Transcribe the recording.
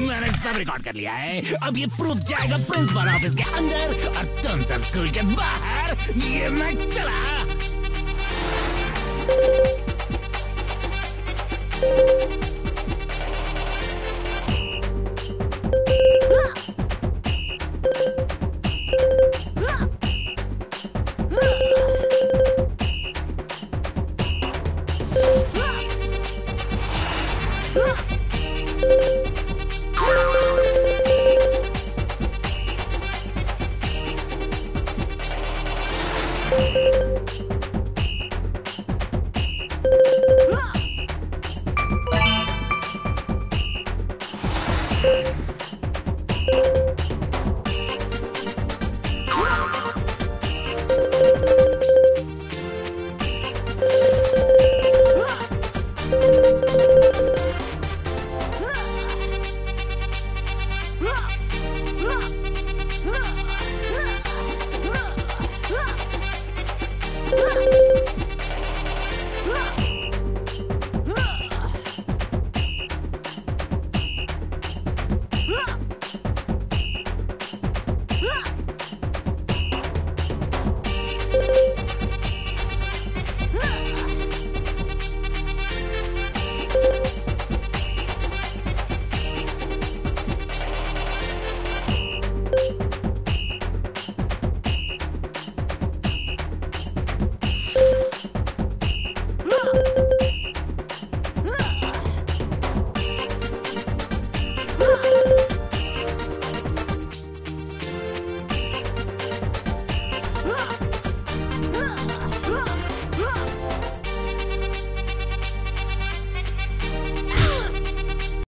मैंने सब रिकॉर्ड कर लिया है। अब ये प्रूफ जाएगा प्रिंसिपल ऑफ़िस के अंदर और तुम सब स्कूल के बाहर। ये मैं चला। Huh?